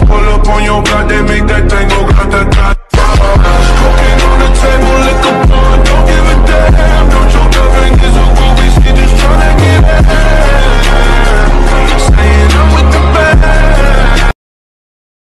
Pull up on your block, they make that thing